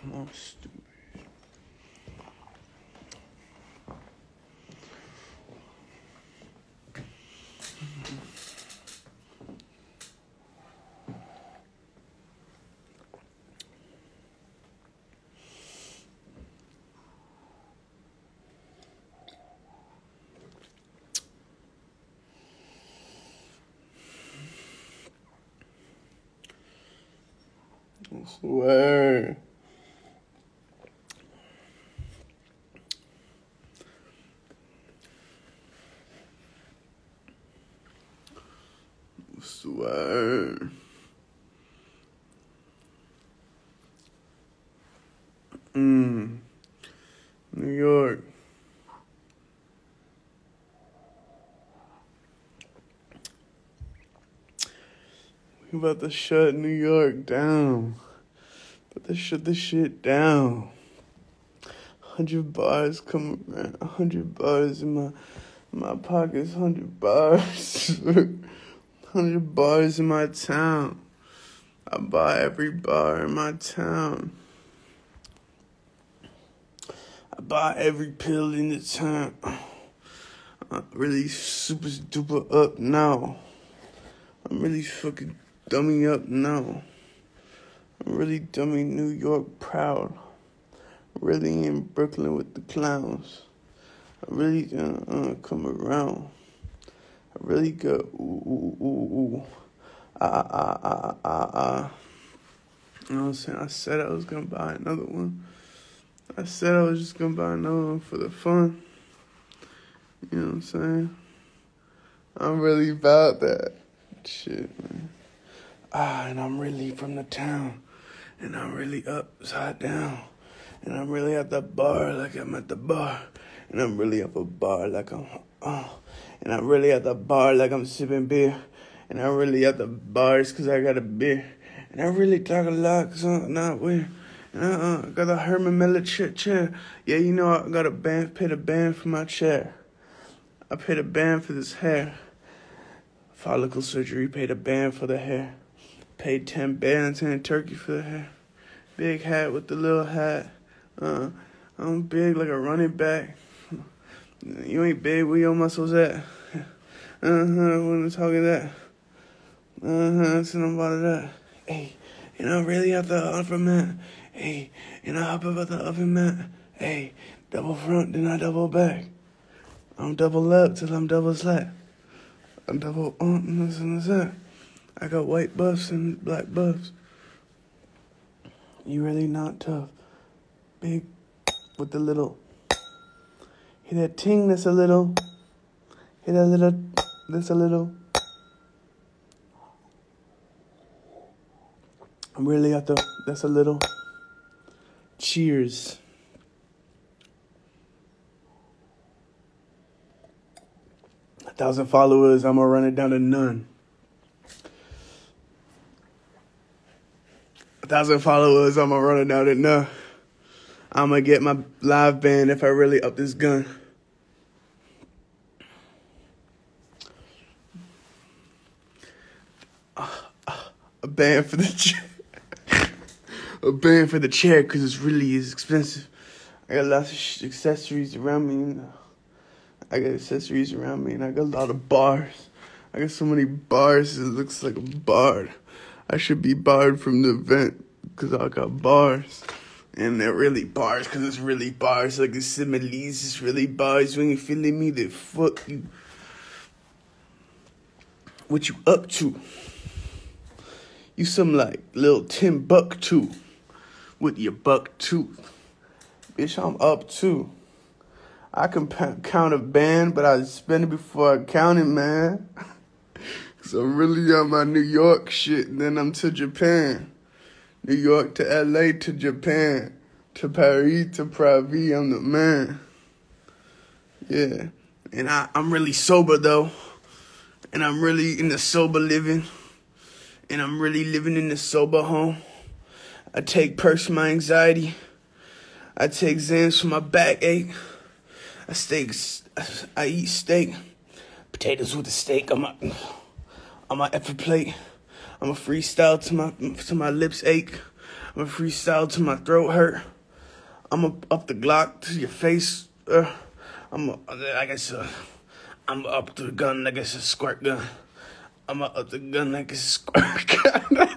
Come on, stupid. Swear. I swear. Mm. New York. We about to shut New York down. About to shut this shit down. Hundred bars come around. Hundred bars in my my pockets. Hundred bars. Hundred bars in my town. I buy every bar in my town. I buy every pill in the town. I'm really super duper up now. I'm really fucking dummy up now. I'm really dummy New York proud. Really in Brooklyn with the clowns. I really uh, uh, come around. Really good. ooh ooh ooh ooh. Ah ah ah ah ah. You know what I'm saying? I said I was gonna buy another one. I said I was just gonna buy another one for the fun. You know what I'm saying? I'm really about that shit, man. Ah, and I'm really from the town. And I'm really upside down. And I'm really at the bar like I'm at the bar. And I'm really up a bar like I'm, oh. And I'm really at the bar like I'm sipping beer. And I'm really at the bars cause I got a beer. And I really talk a lot cause I'm not weird. And I uh, got a Herman Miller chair, chair. Yeah, you know I got a band, paid a band for my chair. I paid a band for this hair. Follicle surgery, paid a band for the hair. Paid 10 bands in Turkey for the hair. Big hat with the little hat. Uh, I'm big like a running back. You ain't big, where your muscles at? Uh-huh, when I'm talking that. Uh-huh, so I'm about that. Hey, you know, really at the oven mat. Hey, and I hop about the oven mat. Hey, double front, then I double back. I'm double up till I'm double slack. I'm double on this and this. I got white buffs and black buffs. You really not tough. Big with the little. Hear that ting that's a little. Hear that little that's a little. I'm really at the that's a little. Cheers. A thousand followers, I'm gonna run it down to none. A thousand followers, I'm gonna run it down to none. I'm gonna get my live band if I really up this gun. A band for the chair. a band for the chair because it's really is expensive. I got lots of accessories around me. I got accessories around me, and I got a lot of bars. I got so many bars, it looks like a bard. I should be barred from the event because I got bars. And they're really bars because it's really bars. Like the similes, it's really bars. When you feeling me, they fuck you. What you up to? You some like little Timbuktu with your buck tooth. Bitch, I'm up too. I can count a band, but I spend it before I count it, man. Cause I'm really on my New York shit, and then I'm to Japan. New York to LA to Japan. To Paris to Pravi, I'm the man. Yeah. And I, I'm really sober though. And I'm really in the sober living. And I'm really living in the sober home. I take perks for my anxiety. I take Xans for my backache. I steak. I eat steak, potatoes with a steak on my on my effort plate. I'm a freestyle to my to my lips ache. I'm a freestyle to my throat hurt. I'm a up the Glock to your face. Uh, I'm a, I guess uh, I'm up to the gun like it's a squirt gun. I'm a up the gun like it's a squirt gun.